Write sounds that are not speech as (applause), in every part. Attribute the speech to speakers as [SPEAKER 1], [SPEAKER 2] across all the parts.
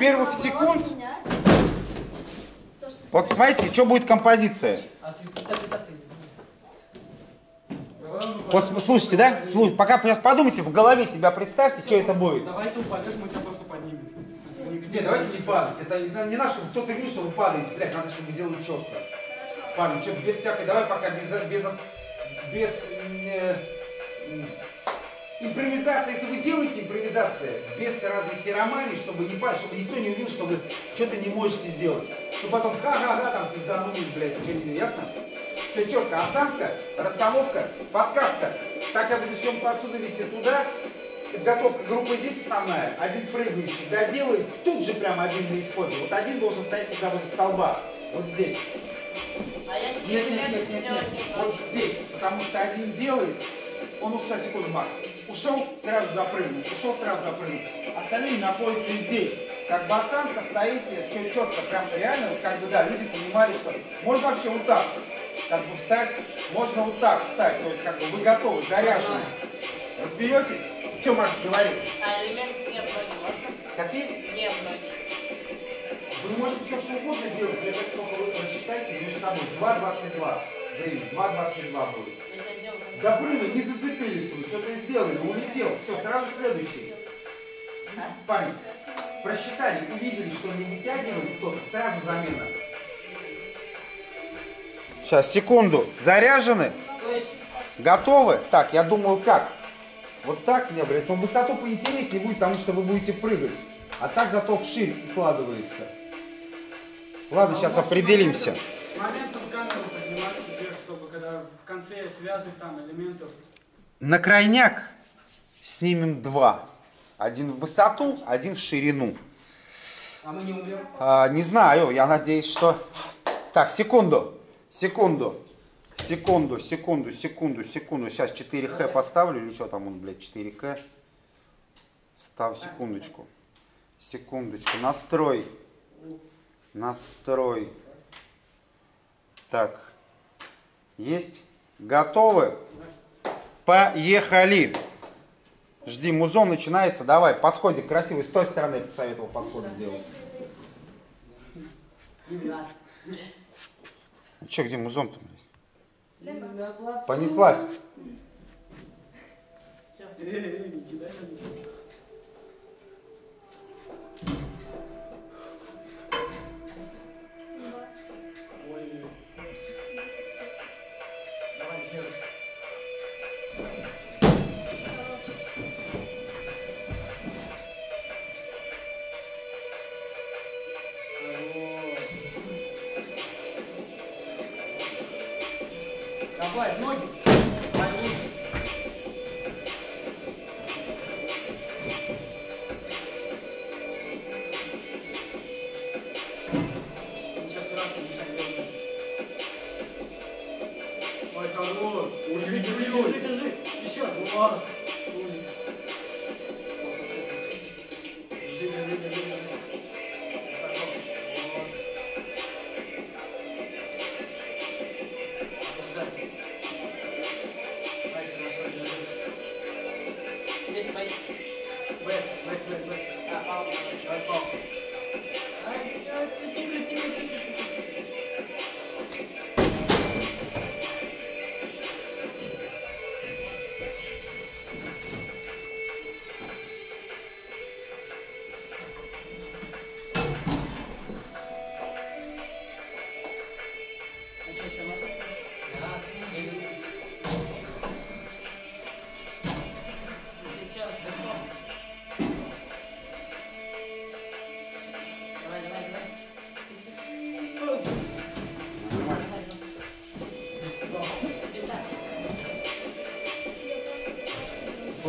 [SPEAKER 1] первых секунд, вот смотрите, что будет композиция. Вот слушайте, да? Слушайте, пока сейчас подумайте, в голове себя представьте, что это будет.
[SPEAKER 2] Давай ты упадешь, мы тебя просто поднимем.
[SPEAKER 1] Не, давайте не падать. Это не чтобы кто-то видел, что вы падаете. Блядь, надо, чтобы сделать четко. Парни, что без всякой, давай пока без, без, без импровизации, если вы делаете импровизация, без разных хироманий, чтобы не падать, чтобы никто не увидел, что вы что-то не можете сделать. Чтобы потом ха-ха-ха там пизданулись, блядь, что-нибудь, ясно? Все четко. Осанка, расстановка, подсказка. Так я буду съемку отсюда вести туда. Изготовка группы здесь основная. Один прыгающий доделает, тут же прямо один на исходе. Вот один должен стоять всегда возле столба. Вот здесь.
[SPEAKER 3] А
[SPEAKER 1] Нет, нет, нет, нет, нет.
[SPEAKER 3] не
[SPEAKER 1] Вот здесь. Потому что один делает, он ушел, секунду, Макс. Ушел, сразу запрыгнул. Ушел, сразу запрыгнул. Остальные находятся здесь. Как бы осанка стоите, чё- четко, прям реально, вот как бы, да, люди понимали, что можно вообще вот так, как бы встать, можно вот так встать, то есть как бы вы готовы, заряжены. Разберетесь? Что Макс говорит?
[SPEAKER 3] А элемент не можно?
[SPEAKER 1] Какие?
[SPEAKER 3] Не в ноги.
[SPEAKER 1] Вы можете все что угодно сделать, это только вы рассчитайте между собой. 2.22 время, 2.22 будет. Добрыны, не зацепились вы, что-то сделали, улетел. Все, сразу следующий. Парень, просчитали, увидели, что не вытягивает кто-то, сразу замена. Сейчас, секунду. Заряжены? Готовы? Так, я думаю, как? Вот так, не, блядь, но высоту поинтереснее будет, потому что вы будете прыгать. А так зато вширь укладывается. Ладно, сейчас определимся.
[SPEAKER 2] Моментом камеру поднимать в конце связок там элементов.
[SPEAKER 1] На крайняк снимем два. Один в высоту, один в ширину.
[SPEAKER 4] А мы не умрем?
[SPEAKER 1] А, не знаю, я надеюсь, что... Так, секунду, секунду, секунду, секунду, секунду, секунду. Сейчас 4Х поставлю, или что там он, блядь, 4К. Став секундочку. Секундочку. Настрой. Настрой. Так. Есть? Готовы? Поехали. Жди, музон начинается. Давай, подходик красивый. С той стороны я посоветовал подход сделать. Че, где музон-то? Понеслась.
[SPEAKER 2] Еще. Вот.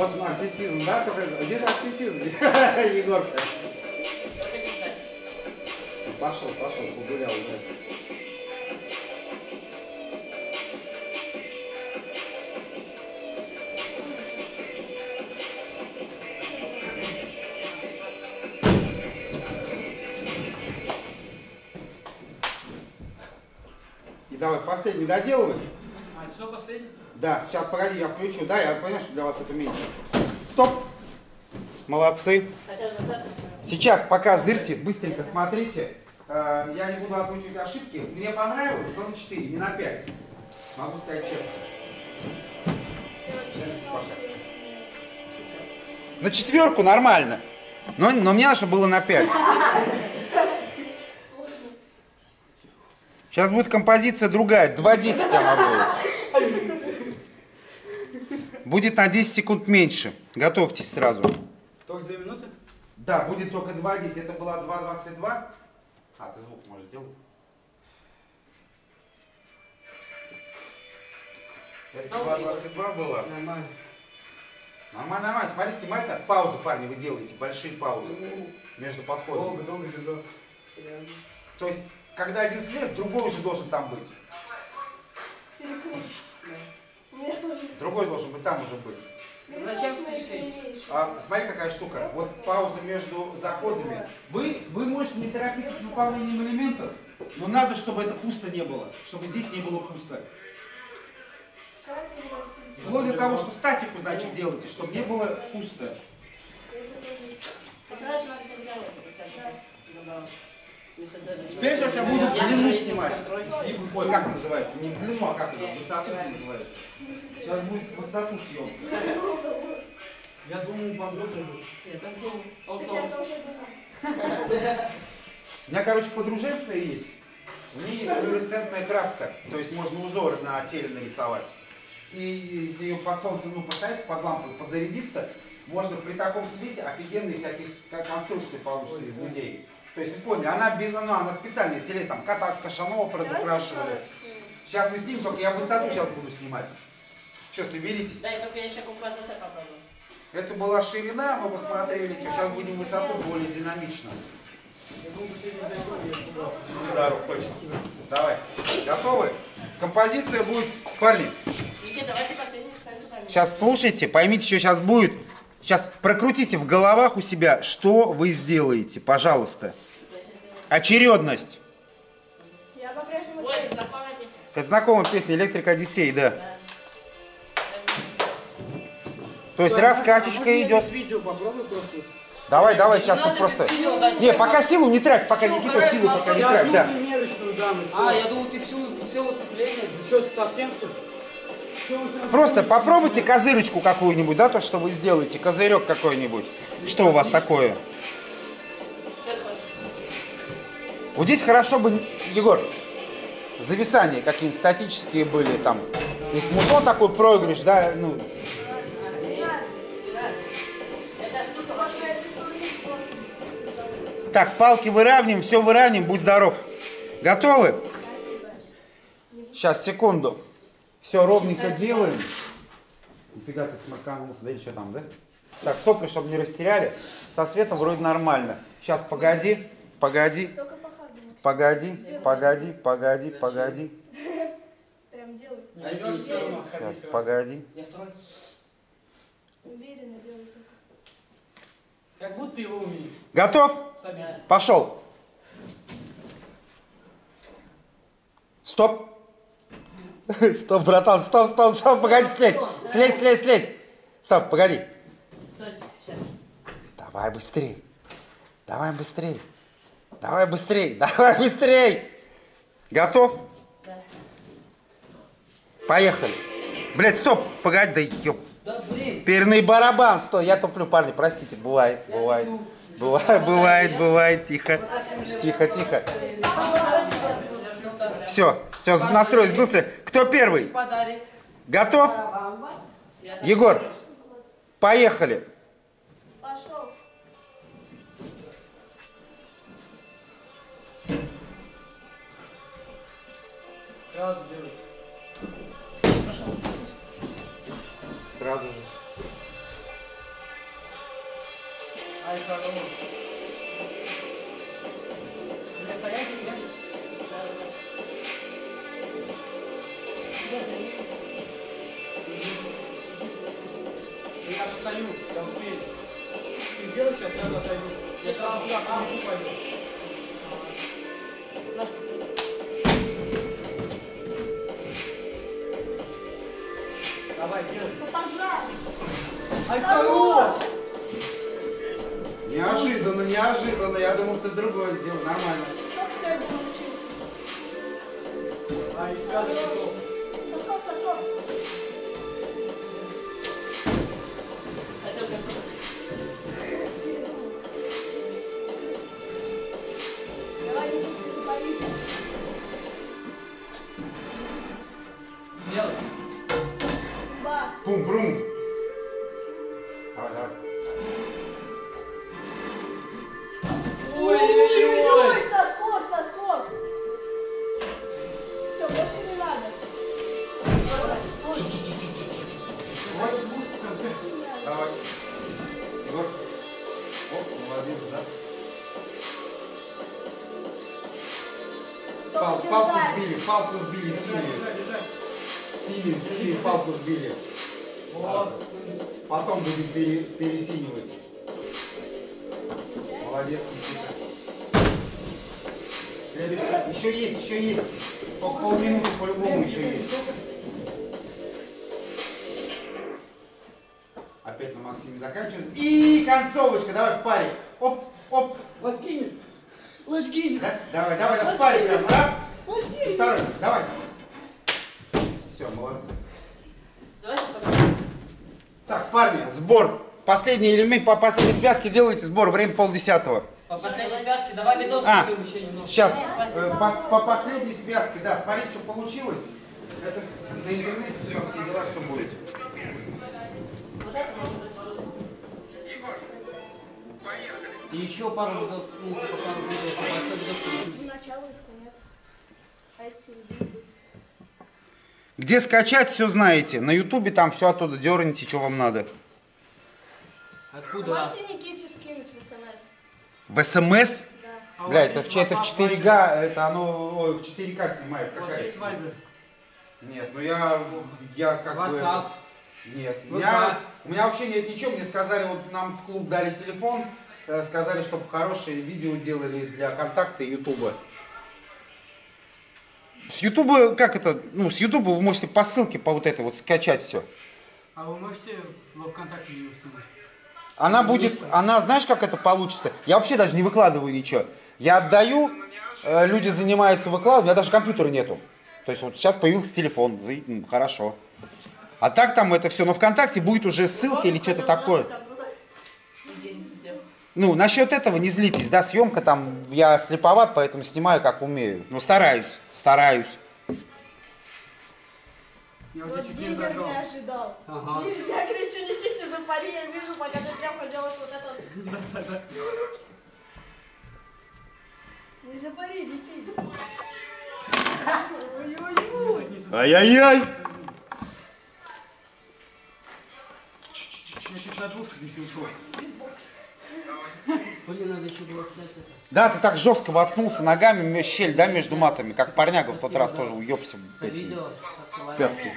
[SPEAKER 2] Вот
[SPEAKER 1] ну, артистизм, да? Где же артистизм? (laughs) Егорка. Пошел, пошел, погулял уже. И давай, последний доделывай. Да, сейчас погоди, я включу. Да, я понимаю, что для вас это меньше. Стоп. Молодцы. Сейчас, пока зырьте, быстренько смотрите. Э, Я не буду озвучивать ошибки. Мне понравилось, но на 4, не на 5. Могу сказать честно. На четверку нормально. Но, но мне чтобы было на 5. Сейчас будет композиция другая. 2.10 она будет. Будет на 10 секунд меньше. Готовьтесь сразу.
[SPEAKER 2] Тоже две минуты?
[SPEAKER 1] Да, будет только 2.10. Это была 2.22. А, ты звук можешь сделать? Это 2.22 было.
[SPEAKER 2] Нормально.
[SPEAKER 1] Нормально, нормально. Смотрите, это паузы, парни, вы делаете. Большие паузы между подходами.
[SPEAKER 2] Долго, долго лежал.
[SPEAKER 1] То есть, когда один слез, другой уже должен там быть. Другой должен быть, там уже быть.
[SPEAKER 3] Зачем спешишь?
[SPEAKER 1] А, смотри, какая штука. Вот пауза между заходами. Вы, вы можете не торопиться с выполнением элементов, но надо, чтобы это пусто не было. Чтобы здесь не было пусто. Вплоть до того, что статику, значит, делайте, чтобы не было пусто. Теперь сейчас я буду в длину снимать. Ой, как называется? Не в длину, а как это? Высоту называется. Сейчас будет высоту съемка.
[SPEAKER 2] Я думаю, лежит.
[SPEAKER 1] У меня, короче, подруженция есть. У нее есть флуоресцентная краска. То есть можно узоры на теле нарисовать. И если ее под солнцем ну, поставить, под лампу подзарядиться, можно при таком свете офигенные всякие конструкции получатся из людей. То есть вы поняли, она без, ну, она специальная, теле там кота, кашанов разукрашивали. Сейчас мы снимем, только я высоту сейчас буду снимать. Все, соберитесь.
[SPEAKER 3] Да, и только я еще кукла за попробую.
[SPEAKER 1] Это была ширина, мы посмотрели, сейчас будем высоту более динамично. Точно. Давай. Готовы? Композиция будет, парни,
[SPEAKER 3] Никита, давайте последний
[SPEAKER 1] сейчас слушайте, поймите, что сейчас будет. Сейчас прокрутите в головах у себя, что вы сделаете, пожалуйста. Очередность.
[SPEAKER 5] Я по-прежнему
[SPEAKER 3] Ой, знакомая песня.
[SPEAKER 1] Это знакомая песня «Электрик Одиссей», да.
[SPEAKER 3] Да.
[SPEAKER 1] То есть раз качечка идет.
[SPEAKER 2] видео попробуй просто.
[SPEAKER 1] Давай, давай, сейчас
[SPEAKER 4] Надо
[SPEAKER 1] просто... Не, пока силу не трать, пока Никита силу пока не трать, да.
[SPEAKER 4] А, я думал, ты всю, все выступление.
[SPEAKER 2] Ты что, совсем что ли?
[SPEAKER 1] Просто попробуйте козырочку какую-нибудь, да, то, что вы сделаете, козырек какой-нибудь. Что у вас такое? Вот здесь хорошо бы, Егор, зависания какие-нибудь статические были там. Есть мутон такой проигрыш, да, ну, Так, палки выравниваем, все выравниваем, будь здоров. Готовы? Сейчас, секунду. Все ровненько делаем. Нифига ты сморканулся, да или что там, да? Так, сопли, чтобы не растеряли. Со светом вроде нормально. Сейчас, погоди, погоди,
[SPEAKER 5] Только по харду.
[SPEAKER 1] погоди, погоди, погоди, погоди.
[SPEAKER 5] Прям делай.
[SPEAKER 1] Сейчас, погоди.
[SPEAKER 4] Я второй.
[SPEAKER 5] Уверенно делай только.
[SPEAKER 4] Как будто его умеешь.
[SPEAKER 1] Готов? Пошел. Стоп. (laughs) Стоп, братан, стоп, стоп, стоп, погоди, слезь. Слезь, слезь, слезь. Стоп, погоди. Давай быстрей. Давай быстрей. Давай быстрей. (laughs) Давай быстрей. Готов?
[SPEAKER 3] Да.
[SPEAKER 1] Поехали. Блять, стоп, погоди, да ёп.
[SPEAKER 4] Да.
[SPEAKER 1] Перный барабан, стой, я туплю, парни, простите, бывает, бывает. Бывает, бывает, бывает, тихо. Тихо, тихо. Все, все, настрой сбился. Кто первый?
[SPEAKER 4] Подарит.
[SPEAKER 1] Готов? Егор, поехали.
[SPEAKER 5] Пошел.
[SPEAKER 2] Сразу делай.
[SPEAKER 1] Сразу же.
[SPEAKER 2] Ай, хорош. Давай, делай.
[SPEAKER 5] Ну, пожалуйста.
[SPEAKER 2] Ай, хорош!
[SPEAKER 1] Неожиданно, неожиданно. Я думал, ты другое сделал. Нормально.
[SPEAKER 5] Только сегодня научился.
[SPEAKER 2] А, и
[SPEAKER 1] Еще есть, еще есть. Пол- полминуты по-любому еще есть. Опять на Максиме заканчиваем. И концовочка, давай в паре. Оп, оп.
[SPEAKER 2] Лоткинь. Лоткинь.
[SPEAKER 1] Да? Давай, давай, в паре прям. Раз. И второй. Давай. Все, молодцы.
[SPEAKER 3] Давайте.
[SPEAKER 1] Так, парни, сбор. Последний элемент, по последней связке делайте сбор. Время полдесятого.
[SPEAKER 4] По последней связке давай видос
[SPEAKER 1] А.
[SPEAKER 4] еще немного.
[SPEAKER 1] Сейчас, э, по, по последней связке, да, смотрите, что получилось. Это на интернете все, все дела, все будет.
[SPEAKER 4] И еще пару ну, типа пару видос, а большой видос купим.
[SPEAKER 5] И начало, и конец. А.
[SPEAKER 1] Где скачать, все знаете. На ютубе там все оттуда дерните, что вам надо.
[SPEAKER 4] Откуда?
[SPEAKER 5] Можете Никите скинуть в СМС?
[SPEAKER 1] В СМС?
[SPEAKER 5] Да.
[SPEAKER 2] А у
[SPEAKER 1] Бля,
[SPEAKER 2] вас
[SPEAKER 1] это, в, это в
[SPEAKER 2] WhatsApp,
[SPEAKER 1] 4 га, это оно ой, в 4К снимает. Какая? Нет, ну я, я как бы...
[SPEAKER 4] WhatsApp.
[SPEAKER 1] Нет, у
[SPEAKER 4] Ну
[SPEAKER 1] меня,
[SPEAKER 4] да.
[SPEAKER 1] у меня вообще нет ничего. Мне сказали, вот нам в клуб дали телефон, э, сказали, чтобы хорошие видео делали для контакта и ютуба. С ютуба, как это, ну, с ютуба вы можете по ссылке по вот этой вот скачать все.
[SPEAKER 2] А вы можете во ВКонтакте ее скинуть?
[SPEAKER 1] Она будет, она, знаешь, как это получится? Я вообще даже не выкладываю ничего. Я отдаю, э, люди занимаются выкладыванием, у меня даже компьютера нету. То есть вот сейчас появился телефон, хорошо. А так там это все, но ВКонтакте будет уже ссылка или что-то такое. Ну, насчет этого не злитесь, да, съемка там, я слеповат, поэтому снимаю как умею. Ну, стараюсь, стараюсь.
[SPEAKER 2] Я
[SPEAKER 5] Вот
[SPEAKER 2] чуть не зажал.
[SPEAKER 5] не ожидал.
[SPEAKER 4] Ага.
[SPEAKER 5] Я кричу, Никите, запари, я вижу, пока ты тряпка делаешь вот это. Не запари, Никите. Ой-ой-ой.
[SPEAKER 2] Чуть не со-
[SPEAKER 1] Ай-яй-яй!
[SPEAKER 2] Я чуть на двушку здесь не ушел.
[SPEAKER 4] Блин,
[SPEAKER 1] Да, ты так жестко воткнулся ногами, м- щель, да, между матами, как парняга в тот раз тоже уебся.
[SPEAKER 4] Как
[SPEAKER 1] Пятки.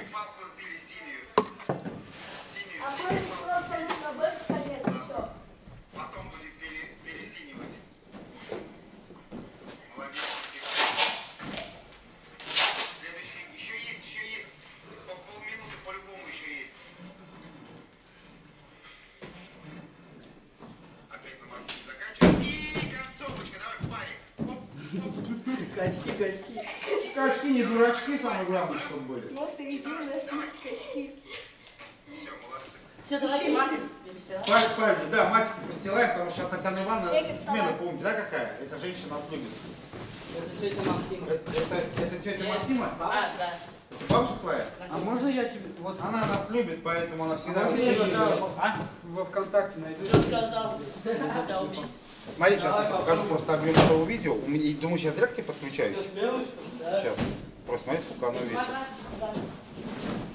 [SPEAKER 1] Дурачки, самое главное, чтобы были.
[SPEAKER 5] Просто веди у нас есть качки.
[SPEAKER 1] Все, молодцы.
[SPEAKER 3] Все, давайте маты.
[SPEAKER 1] Пальцы, пальцы, да, матику постилаем, потому что Татьяна Ивановна
[SPEAKER 5] Я
[SPEAKER 1] смена, помните, да, какая? Эта женщина нас любит.
[SPEAKER 4] Это тетя Максима.
[SPEAKER 1] Это, это, это тетя Максима?
[SPEAKER 3] А, да.
[SPEAKER 1] Это бабушка твоя?
[SPEAKER 2] А можно я себе... Вот
[SPEAKER 1] Она нас любит, поэтому она всегда...
[SPEAKER 2] А
[SPEAKER 1] вот
[SPEAKER 2] я.
[SPEAKER 1] А?
[SPEAKER 2] во ВКонтакте найду?
[SPEAKER 3] Кто сказал? Тебя убить.
[SPEAKER 1] Смотри, сейчас я тебе покажу просто объем этого видео. Думаю, сейчас зря к тебе подключаюсь. Сейчас. Просто смотри, сколько оно весит.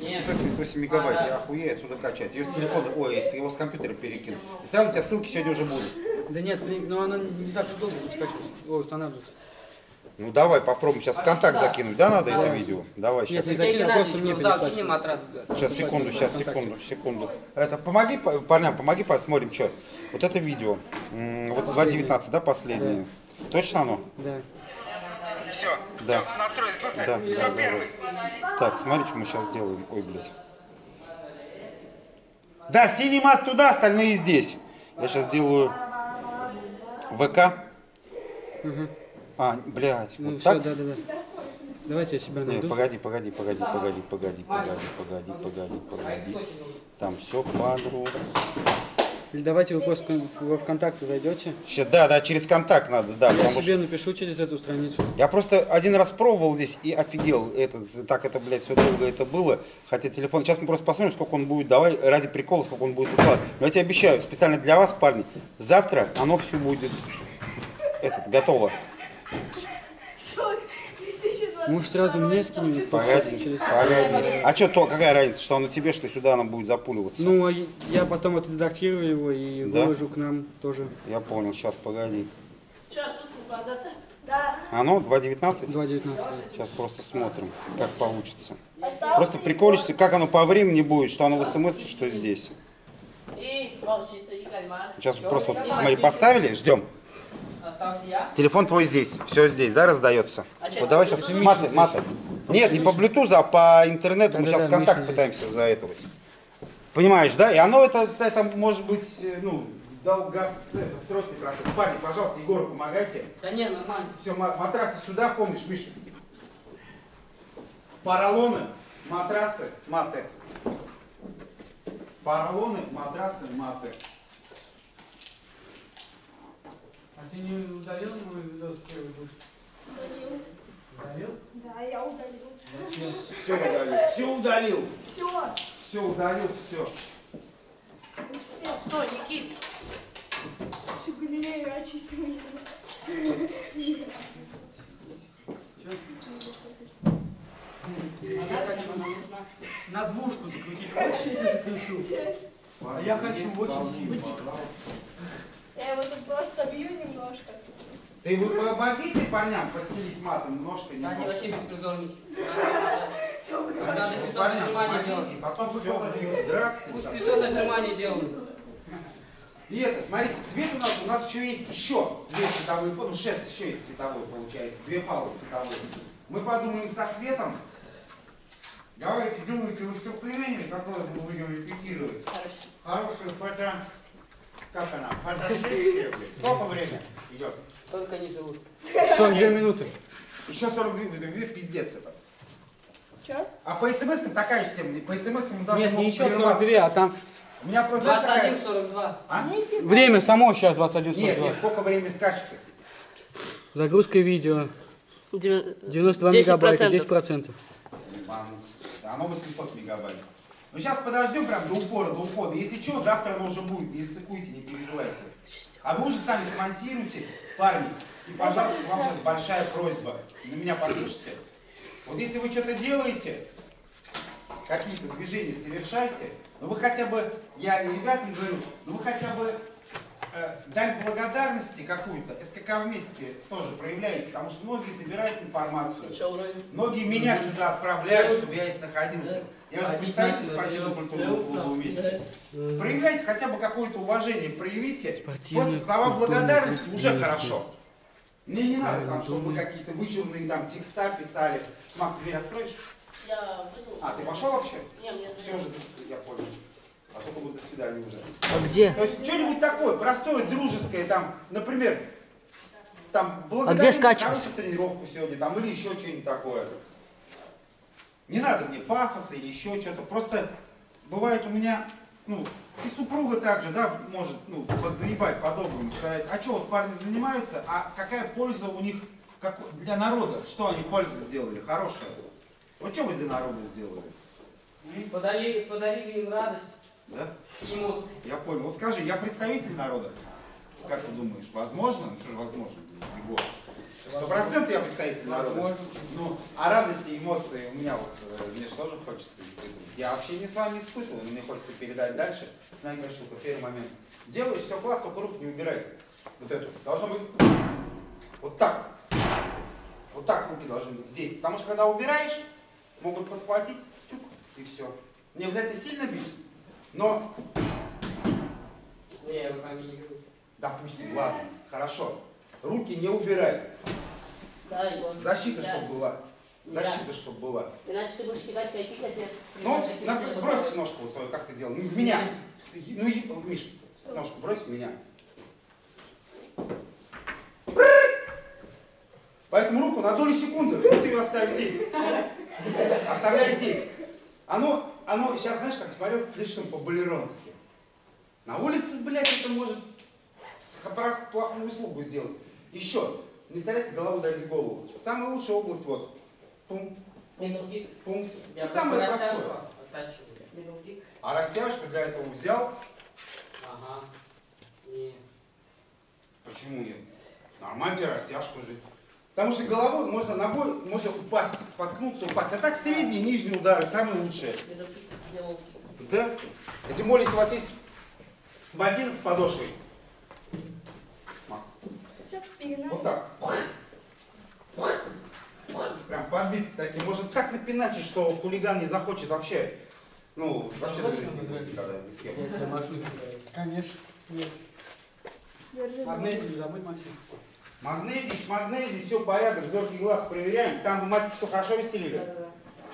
[SPEAKER 4] Нет.
[SPEAKER 1] 778 мегабайт, я охуею отсюда качать. Ее с телефона, ой, с его с компьютера перекину. И сразу у тебя ссылки сегодня уже будут.
[SPEAKER 2] Да нет, блин, ну она не так уж долго будет скачивать. Ой, устанавливаться.
[SPEAKER 1] Ну давай попробуем сейчас в контакт закинуть, да, надо это видео? Давай, сейчас.
[SPEAKER 2] Нет,
[SPEAKER 4] Сергей
[SPEAKER 2] закинь, а мне
[SPEAKER 4] ну матрас.
[SPEAKER 1] Сейчас, секунду, сейчас, секунду, секунду. Это, помоги, по- парням, помоги, посмотрим, что. Вот это видео. Вот 2.19, да, последнее? Точно оно?
[SPEAKER 2] Да.
[SPEAKER 1] Все, да. сейчас настрой сбился. Да, Кто первый? Так, смотри, что мы сейчас делаем. Ой, блядь. Да, синий мат туда, остальные здесь. Я сейчас делаю ВК? А, блядь,
[SPEAKER 4] Ну,
[SPEAKER 1] вот
[SPEAKER 4] все,
[SPEAKER 1] так?
[SPEAKER 4] да, да, да. Давайте я себя
[SPEAKER 1] Нет,
[SPEAKER 4] найду.
[SPEAKER 1] погоди, погоди, погоди, погоди, погоди, погоди, погоди, погоди, погоди. Там все подруг.
[SPEAKER 4] Или давайте вы просто во ВКонтакте зайдете.
[SPEAKER 1] Ща, да, да, через контакт надо, да,
[SPEAKER 4] Я
[SPEAKER 1] потому что
[SPEAKER 4] себе напишу через эту страницу.
[SPEAKER 1] я просто один раз пробовал здесь и офигел, этот, так это, блядь, все долго это было, хотя телефон, сейчас мы просто посмотрим, сколько он будет, давай, ради прикола, сколько он будет выкладывать. Но я тебе обещаю, специально для вас, парни, завтра оно все будет, этот, готово.
[SPEAKER 5] Что? 2022
[SPEAKER 4] Может, сразу мне
[SPEAKER 5] ты-
[SPEAKER 1] Погоди,
[SPEAKER 4] Через-
[SPEAKER 1] погоди. А что, то, какая разница, что оно тебе, что сюда оно будет запуливаться?
[SPEAKER 4] Ну, а я потом отредактирую его и
[SPEAKER 1] Да?
[SPEAKER 4] выложу к нам тоже.
[SPEAKER 1] Я понял, сейчас, погоди.
[SPEAKER 3] Что, тут показаться?
[SPEAKER 5] Да.
[SPEAKER 1] Оно 2.19?
[SPEAKER 4] 2.19.
[SPEAKER 1] Сейчас просто смотрим, как получится.
[SPEAKER 5] Остался
[SPEAKER 1] Просто приколишься, как оно по времени будет, что оно в смс, что здесь.
[SPEAKER 3] И волчица, и кальмар.
[SPEAKER 1] Сейчас просто, смотри, поставили, ждем.
[SPEAKER 3] Остался я.
[SPEAKER 1] Телефон твой здесь, все здесь, да, раздается?
[SPEAKER 3] А
[SPEAKER 1] Вот давай сейчас маты, маты. Нет, не по Bluetooth, а по интернету. Мы
[SPEAKER 4] Да-да-да,
[SPEAKER 1] сейчас контакт
[SPEAKER 4] Миша
[SPEAKER 1] пытаемся за этого. Понимаешь, да? И оно это, это может быть, э, ну, долгос... это, срочный процесс. Парни, пожалуйста, Егору помогайте.
[SPEAKER 3] Да не, нормально.
[SPEAKER 1] Все, матрасы сюда, помнишь, Миша? Поролоны, матрасы, маты. Поролоны, матрасы, маты.
[SPEAKER 4] А ты не удалил мой видос первый?
[SPEAKER 5] Удалил.
[SPEAKER 4] Удалил?
[SPEAKER 5] Да, я удалил.
[SPEAKER 4] Зачем?
[SPEAKER 1] Все удалил, все удалил,
[SPEAKER 5] Все.
[SPEAKER 1] все удалил, все.
[SPEAKER 5] Все.
[SPEAKER 3] Стой, Никит.
[SPEAKER 5] Всю галерею очистил.
[SPEAKER 4] Я хочу на двушку закрутить. Хочешь, я тебе закручу? А я хочу очень сильно.
[SPEAKER 5] Я его тут просто бью немножко.
[SPEAKER 1] Ты вы помогите парням постелить матом немножко,
[SPEAKER 3] Да, они вообще
[SPEAKER 1] немножко.
[SPEAKER 3] беспризорники. (laughs) Надо прицел
[SPEAKER 1] парням
[SPEAKER 3] отжимания
[SPEAKER 1] помогите,
[SPEAKER 3] делать.
[SPEAKER 1] потом все будете драться.
[SPEAKER 3] Пусть
[SPEAKER 1] там.
[SPEAKER 3] 500 отжиманий делают. (laughs)
[SPEAKER 1] И это, смотрите, свет у нас, у нас еще есть еще две световые, ну шест еще есть световой получается, две паузы световые. Мы подумаем со светом. Давайте думайте выступление, какое мы будем репетировать.
[SPEAKER 3] Хорошо.
[SPEAKER 1] Хорошее фото... Как она? Блядь. Сколько время идет?
[SPEAKER 3] Только они живут.
[SPEAKER 4] 42 минуты.
[SPEAKER 1] Еще 42 минуты, пиздец это.
[SPEAKER 5] Че?
[SPEAKER 1] А по смс такая же тема, по смс мы даже
[SPEAKER 4] Нет, не еще
[SPEAKER 1] прерваться.
[SPEAKER 4] 42, а там
[SPEAKER 1] У меня просто знаешь, какая...
[SPEAKER 3] 21-42.
[SPEAKER 1] А?
[SPEAKER 4] время само сейчас
[SPEAKER 1] Нет,
[SPEAKER 4] 21.42.
[SPEAKER 1] нет, сколько времени скачки?
[SPEAKER 4] Загрузка видео 92 мегабайта, 10%.
[SPEAKER 1] Ебануться. Оно 800 мегабайт. Ну сейчас подождем прям до упора, до ухода. Если что, завтра оно уже будет. Не ссыкуйте, не переживайте. А вы уже сами смонтируйте, парни. И, пожалуйста, вам сейчас большая просьба. На меня послушайте. Вот если вы что-то делаете, какие-то движения совершаете, ну вы хотя бы, я и ребятам говорю, ну вы хотя бы э, дань благодарности какую-то, СКК вместе тоже проявляете, потому что многие собирают информацию. Многие меня сюда отправляют, чтобы я здесь находился. Я же представитель спортивно-культурного клуба вместе. Проявляйте хотя бы какое-то уважение, проявите. Просто слова благодарности уже хорошо. Мне не надо там, чтобы вы какие-то вычурные там текста писали. Макс, дверь откроешь?
[SPEAKER 3] Я выйду.
[SPEAKER 1] А, ты пошел вообще?
[SPEAKER 3] Не, мне
[SPEAKER 1] Все уже, до- я понял. А то будет до свидания уже.
[SPEAKER 4] А где?
[SPEAKER 1] То есть что-нибудь такое, простое, дружеское, там, например, там,
[SPEAKER 4] где
[SPEAKER 1] благодарить за
[SPEAKER 4] скачивать?
[SPEAKER 1] тренировку сегодня, там, или еще что-нибудь такое. Не надо мне пафоса или еще что-то, просто бывает у меня, ну, и супруга также, да, может, ну, подзаебать по-доброму, сказать, а что, вот парни занимаются, а какая польза у них как, для народа, что они пользу сделали, хорошая. Вот что вы для народа сделали,
[SPEAKER 3] Подарили, подарили им радость
[SPEAKER 1] да?
[SPEAKER 3] эмоции.
[SPEAKER 1] Я понял. Вот скажи, я представитель народа? Как ты думаешь, возможно? Ну что же возможно, Егор? Сто процентов я представитель народа. Ну, а радости и эмоции у меня вот, э, мне же тоже хочется испытывать. Я вообще не с вами испытываю, но мне хочется передать дальше. Знаете, штука, первый момент. Делаешь, все класс, только руку не убирай. Вот эту. Должно быть вот так. Вот так руки должны быть здесь. Потому что когда убираешь, могут подхватить, тюк, и все. Не обязательно сильно бить, но
[SPEAKER 3] Не, я руками не беру.
[SPEAKER 1] Допустим, ладно, хорошо. Руки не убирай.
[SPEAKER 3] Да, Егор.
[SPEAKER 1] Защита,
[SPEAKER 3] Да.
[SPEAKER 1] чтобы была. Защита, чтобы была.
[SPEAKER 3] Иначе ты будешь кидать какие хотят.
[SPEAKER 1] Ну, на- брось ножку вот свою, как ты делал. Ну, в меня. Ну, Миш, ножку брось в меня. Поэтому руку на долю секунды, что ты ее оставишь здесь? Оставляй здесь. Оно, оно, сейчас, знаешь, как смотрелось слишком по-балеронски. На улице, блядь, это может плохую услугу сделать. Еще, не старайся голову ударить в голову. Самая лучшая область вот. Пум, пум.
[SPEAKER 3] Я
[SPEAKER 1] Самое
[SPEAKER 3] просто
[SPEAKER 1] простое. А растяжку для этого взял.
[SPEAKER 3] Ага. И...
[SPEAKER 1] Почему нет? Нормально тебе растяжку жить. Потому что головой можно ногой можно упасть, споткнуться, упасть. А так средние, нижние удары самые лучшие. Да? А тем более, если у вас есть ботинок с подошвой.
[SPEAKER 5] Спина?
[SPEAKER 1] вот так. Прям подбив таким. Может так напиначить, что хулиган не захочет вообще. Ну, вообще дружить не будет никогда ни с кем.
[SPEAKER 2] Я маршрут
[SPEAKER 4] Конечно. Нет. Магнезию не забудь, Максим.
[SPEAKER 1] Магнезий, шмагнезий, все порядок, зоркий глаз проверяем. Там вы матики все хорошо расстелили?
[SPEAKER 3] Да-да-да.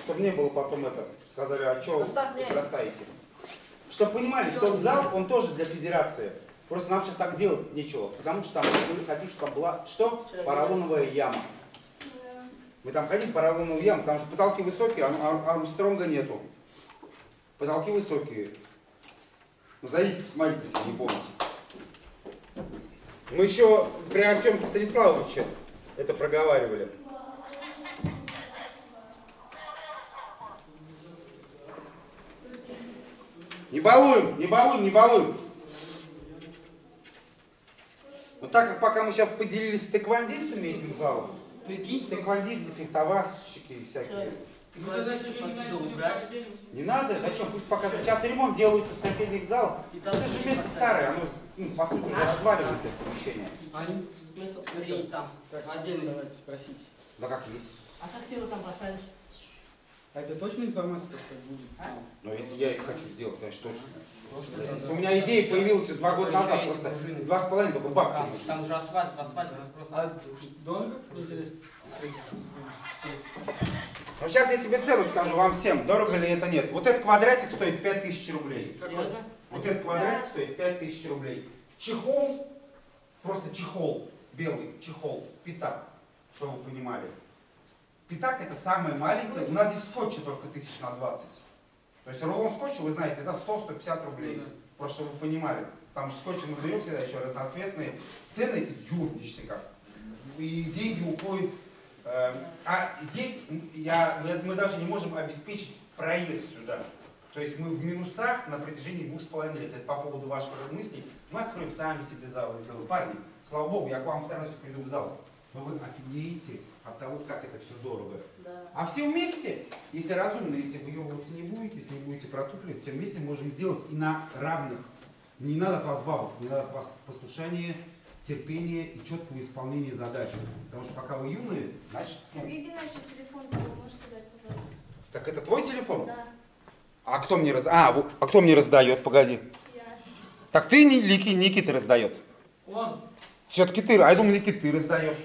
[SPEAKER 1] Чтобы не было потом это, сказали, а что
[SPEAKER 3] мне.
[SPEAKER 1] бросаете. Чтобы понимали, тот зал, он тоже для федерации. Просто нам сейчас так делать нечего, потому что там мы хотим, чтобы там была, что? Поролоновая яма. Мы там хотим поролоновую яму, потому что потолки высокие, а а Армстронга нету. Потолки высокие. Ну, зайдите, посмотрите, если не помните. Мы еще при Артемке Станиславовиче это проговаривали. Не балуем, не балуем, не балуем. Вот так как пока мы сейчас поделились с тэквондистами этим залом,
[SPEAKER 3] Прикинь.
[SPEAKER 1] тэквондисты, фехтовальщики всякие.
[SPEAKER 4] Ну тогда не надо
[SPEAKER 1] зачем? Пусть пока сейчас ремонт делается в соседних залах.
[SPEAKER 3] И
[SPEAKER 1] Это же место старое, оно, ну, по сути, разваливается, это помещение.
[SPEAKER 4] Они
[SPEAKER 3] Смысл там. Отдельно.
[SPEAKER 4] спросить.
[SPEAKER 1] Да как есть.
[SPEAKER 3] А как ты его там поставишь?
[SPEAKER 4] А это точно информация такая будет?
[SPEAKER 3] А?
[SPEAKER 1] Но это я и хочу сделать, конечно, точно.
[SPEAKER 2] Просто
[SPEAKER 1] Если У меня идея появилась два года назад, просто
[SPEAKER 3] пружины.
[SPEAKER 1] два с половиной только бабки.
[SPEAKER 3] Там, там же асфальт, асфальт, просто
[SPEAKER 4] А дорого? Интересно.
[SPEAKER 1] Но сейчас я тебе цену скажу вам всем, дорого ли это нет. Вот этот квадратик стоит 5000 рублей.
[SPEAKER 3] Серьезно?
[SPEAKER 1] Вот этот квадратик стоит 5000 рублей. Чехол, просто чехол, белый чехол, пятак, чтобы вы понимали. Пятак это самое маленькое, у нас здесь скотча только тысяч на 20. То есть рулон скотча, вы знаете, это 100-150 рублей. Просто чтобы вы понимали. Потому что скотча мы берем всегда еще разноцветные. Цены юрничные как. И деньги уходят. э, А здесь я, мы- даже не можем обеспечить проезд сюда. То есть мы в минусах на протяжении двух с половиной лет. Это по поводу ваших мыслей. Мы откроем сами себе зал и сделаем. Парни, слава богу, я к вам постоянно приду в зал. Но вы офигеете от того, как это все дорого.
[SPEAKER 3] Да.
[SPEAKER 1] А все вместе, если разумно, если выебываться не будете, если не будете протупливать, все вместе можем сделать и на равных. Не надо от вас бабок, не надо от вас послушания, терпения и четкого исполнения задач. Потому что пока вы юные, значит,
[SPEAKER 5] Сергей Геннадьевич, телефон можете дать, пожалуйста?
[SPEAKER 1] так это твой телефон?
[SPEAKER 5] Да,
[SPEAKER 1] А кто мне раз... А, а кто мне раздает? Погоди.
[SPEAKER 5] я.
[SPEAKER 1] Так ты, Ни- Ники, Никита раздает.
[SPEAKER 4] Он?
[SPEAKER 1] Все-таки ты, а я думаю, Никита, ты раздаешь.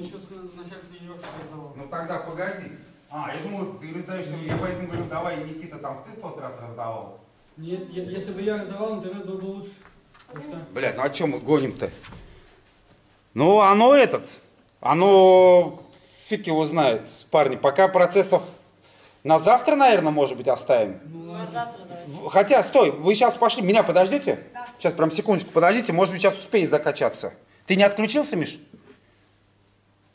[SPEAKER 4] Нет. Он еще с в начале тренировки раздавал.
[SPEAKER 1] Ну тогда погоди. А, я думал, ты раздаешь, я поэтому говорю, давай, Никита, там ты в тот раз раздавал.
[SPEAKER 4] Нет, я- если бы я раздавал, интернет был бы лучше. Просто
[SPEAKER 1] Блядь, ну о чем мы гоним-то? Ну, оно этот, оно, фиг его знает, парни, пока процессов на завтра, наверное, может быть, оставим.
[SPEAKER 4] Ну
[SPEAKER 3] Ну, а
[SPEAKER 4] ладно.
[SPEAKER 3] завтра давай.
[SPEAKER 1] В- Хотя, стой, вы сейчас пошли, меня подождете?
[SPEAKER 5] Да.
[SPEAKER 1] Сейчас, прям секундочку, подождите, может быть, сейчас успеет закачаться. Ты не отключился, Миш? Точно?
[SPEAKER 5] Точно.
[SPEAKER 3] Это всё же пошла.
[SPEAKER 5] Я тебе по шапке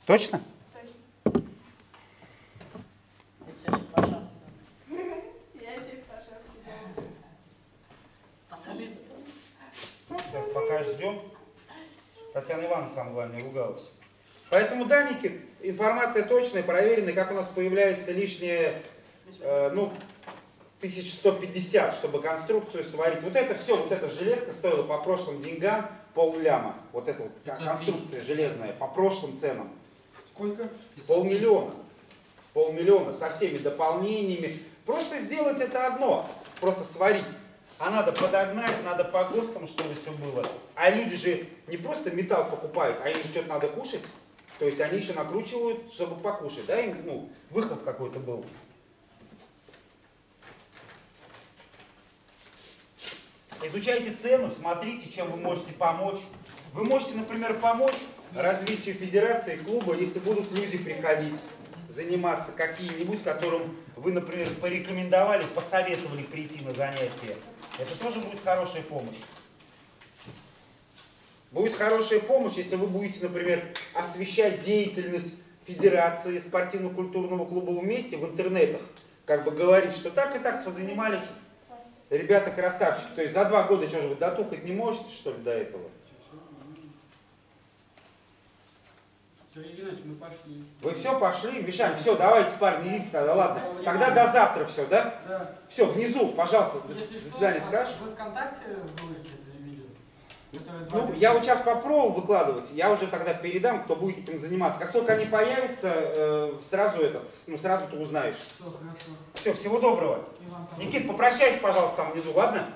[SPEAKER 3] Пацаны,
[SPEAKER 1] Сейчас пока ждем. Татьяна Ивановна, самое главное, ругалась. Поэтому, да, Никит, информация точная, проверенная, как у нас появляется лишнее, э, ну, 1150, чтобы конструкцию сварить. Вот это все, вот эта железка стоила по прошлым деньгам полляма. Вот эта вот конструкция железная по прошлым ценам.
[SPEAKER 4] Сколько?
[SPEAKER 1] Полмиллиона. Полмиллиона со всеми дополнениями. Просто сделать это одно. Просто сварить. А надо подогнать, надо по ГОСТам, чтобы все было. А люди же не просто металл покупают, а им что-то надо кушать. То есть они еще накручивают, чтобы покушать. Да, им, ну, выхлоп какой-то был. Изучайте цену, смотрите, чем вы можете помочь. Вы можете, например, помочь развитию федерации клуба, если будут люди приходить, заниматься какие-нибудь, которым вы, например, порекомендовали, посоветовали прийти на занятия. Это тоже будет хорошая помощь. Будет хорошая помощь, если вы будете, например, освещать деятельность Федерации спортивно-культурного клуба вместе в интернетах. Как бы говорить, что так и так позанимались ребята красавчики. То есть за два года что же вы дотукать не можете, что ли, до этого?
[SPEAKER 2] Сергей Геннадьевич, мы пошли.
[SPEAKER 1] Вы все пошли, мешаем. Все, давайте, парни, идите тогда, ладно. Тогда до завтра все, да?
[SPEAKER 2] Да.
[SPEAKER 1] Все, внизу, пожалуйста, до свидания
[SPEAKER 2] а
[SPEAKER 1] скажешь.
[SPEAKER 2] Вы ВКонтакте выложите видео?
[SPEAKER 1] Ну, я вот сейчас попробовал выкладывать, я уже тогда передам, кто будет этим заниматься. Как только они появятся, э, сразу этот, ну сразу ты узнаешь.
[SPEAKER 2] Все, хорошо.
[SPEAKER 1] Все, всего доброго. Никит, попрощайся, пожалуйста, там внизу, ладно?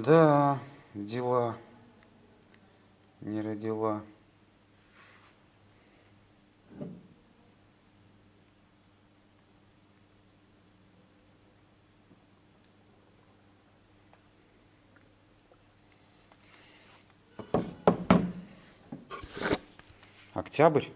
[SPEAKER 1] Да, дела. Не родила. Октябрь?